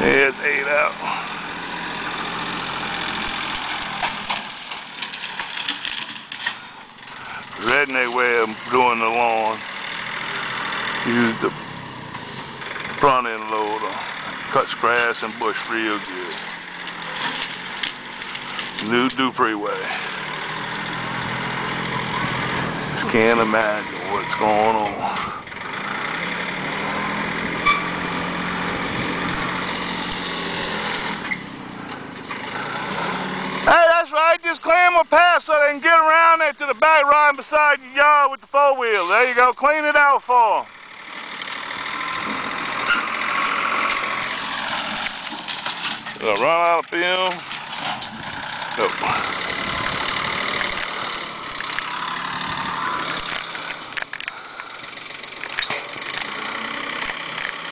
There's eight out. Redneck way of doing the lawn. Use the front end loader. Cuts grass and bush real good. New Dupree way. Can't imagine what's going on. Hey, that's right. Just clean them path so they can get around there to the back riding beside your yard with the four wheel. There you go. Clean it out for them. Run out of film. Nope.